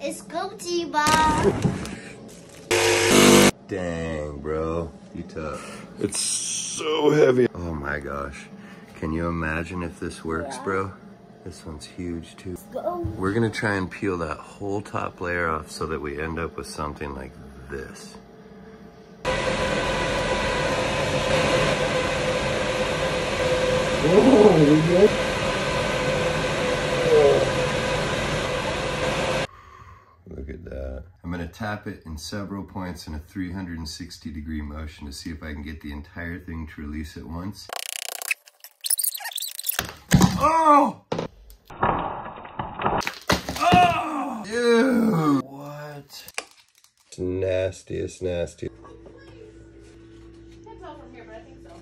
It's goatee bar. Dang, bro. You tough. It's so heavy. Oh my gosh. Can you imagine if this works, bro? This one's huge too. Go. We're gonna try and peel that whole top layer off so that we end up with something like this. Oh, Look going to tap it in several points in a 360 degree motion to see if I can get the entire thing to release at once. Oh! Oh! Ew! What? Nastiest, nastiest, nasty. From here, but I think so.